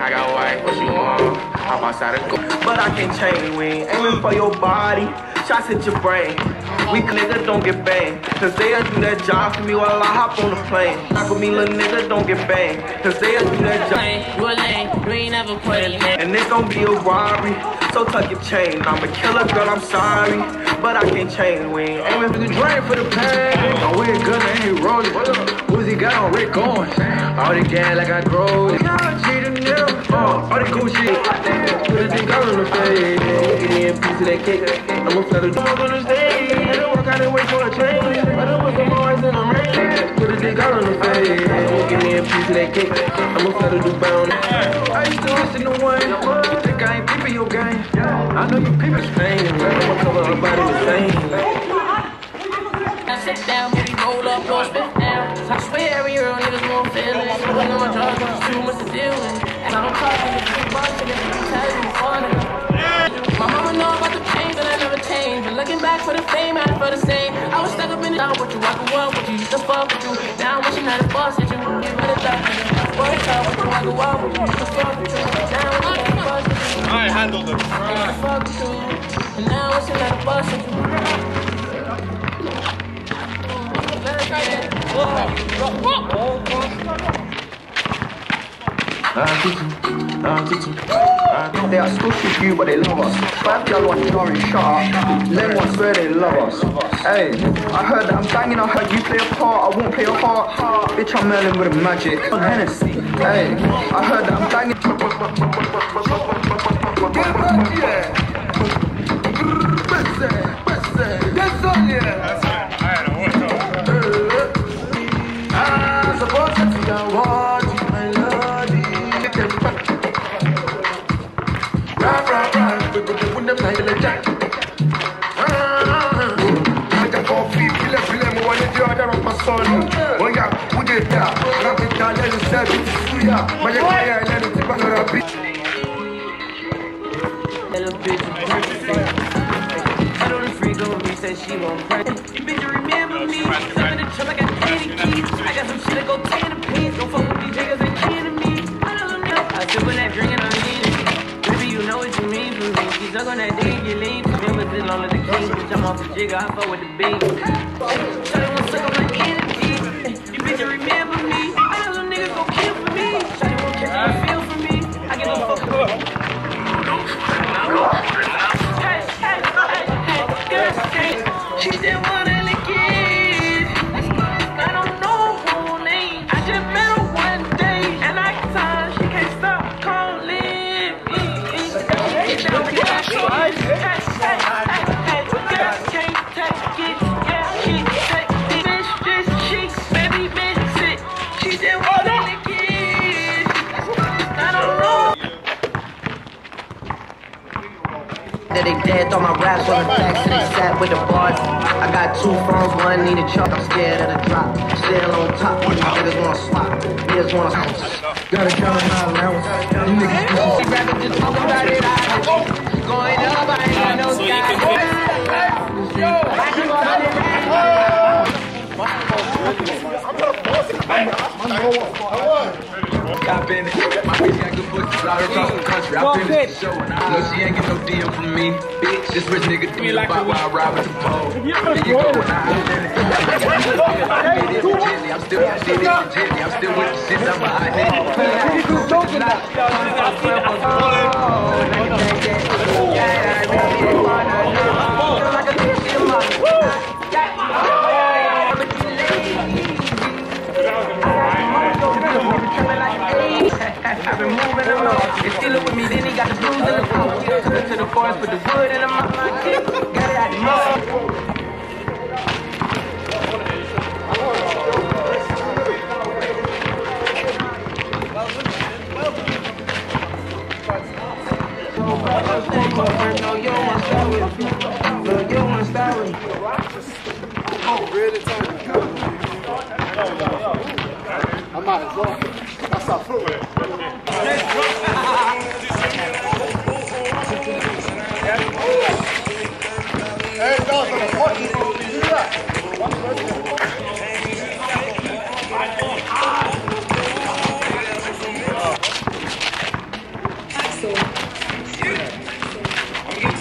I got white, what you want? Hop outside and go. But I can't change, we ain't aiming for your body. Shots hit your brain. Weak niggas don't get banged. Cause they'll do that job for me while I hop on the plane. Knock with me, little nigga, don't get banged. Cause they'll do that job. You a lame, you ain't never put a name. And it's gonna be a robbery. So tuck your chain. I'm a killer, girl, I'm sorry. But I can't change. We ain't aiming for the drain for the pain. I'm weird good, I ain't rolling. Who's he got on Rick Owens? All the gang like I drove. Y'all cheating them. Uh, all the cool shit. Put a dick out on the face. Give me a piece of that cake. I'ma fly the dog on the stage. I don't work out and wait for a train. I don't want some more in the rain. Put a dick out on the face. Give me a piece of that cake. I'ma fly the Dubai on I used to listen to one. You think I ain't peeping your game? I know you peeping Spain. I'ma cover her body with fame. I sit down, baby, roll up, or spit down. I swear every real nigga's more feelings. When I'm drugs, I'm too much to deal with. And I don't talk to the big bunch, niggas can tell you funny. Looking back for the fame, I for the same. I was stuck up in the down with you, I could walk with you, used to fuck with you. Now I'm wishing that a boss at you, get rid of that. Work out with you, I could walk with you, used to fuck with you. Now I'm wishing that a boss at you. I handled them. used to fuck with you. And now I'm wishing that a boss at you. They are still with you, but they love us. Five y'all want Jory, shut up. Them ones swear they love us. Hey, I heard that I'm banging, I heard you play a part, I won't play a part. Bitch, I'm Merlin with a magic. On Hennessy. Hey, I heard that I'm banging. That's it. I had a Little bitch, I know the freak on me, said she gon' pray. Bitch, remember me? Seven in the trap, I got 80 keys. I got some shit that go 10 a piece. Don't fuck with these niggas, they kidding me. I don't know. I sip on that drink and I'm eating. Baby, you know what you mean for me. She suck on that dick, you lean. Remember this long the king. Bitch, I'm off the jigger, I fuck with the beat. Shawty wanna suck on my they dead, thought my raps on the they sat with the bars. I got two phones, one need a truck, I'm scared of the drop. Still on top, niggas wanna swap, niggas wanna Gotta count I've been. My bitch got good pussy, fly across the country. I finished the show and I know she ain't get no deal from me. Bitch, this rich nigga do me about why I ride with the pole. Here you go when I it. I'm still with shit, it's Jimmy. I'm still with the shit, I'm a hot nigga. I've been moving along. It's still with me, then he got the blues in the phone. Took it to the forest, put the wood in the mouth. Got it out the mud. No, you want to. No, you want to start with me. I might as well. That's our footwear.